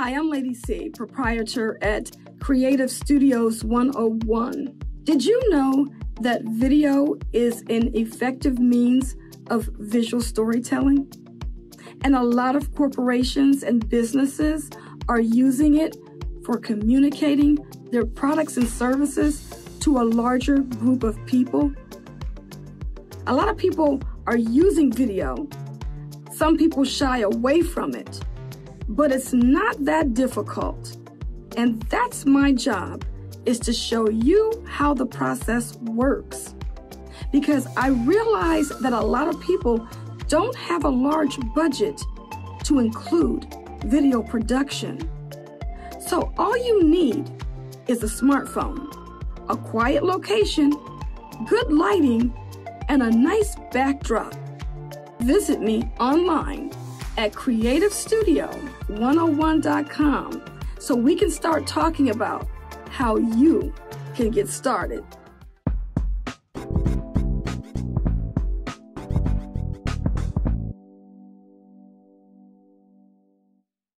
Hi, I'm Lady C, proprietor at Creative Studios 101. Did you know that video is an effective means of visual storytelling? And a lot of corporations and businesses are using it for communicating their products and services to a larger group of people. A lot of people are using video. Some people shy away from it, but it's not that difficult. And that's my job is to show you how the process works. Because I realize that a lot of people don't have a large budget to include video production. So all you need is a smartphone, a quiet location, good lighting, and a nice backdrop. Visit me online at creativestudio101.com so we can start talking about how you can get started.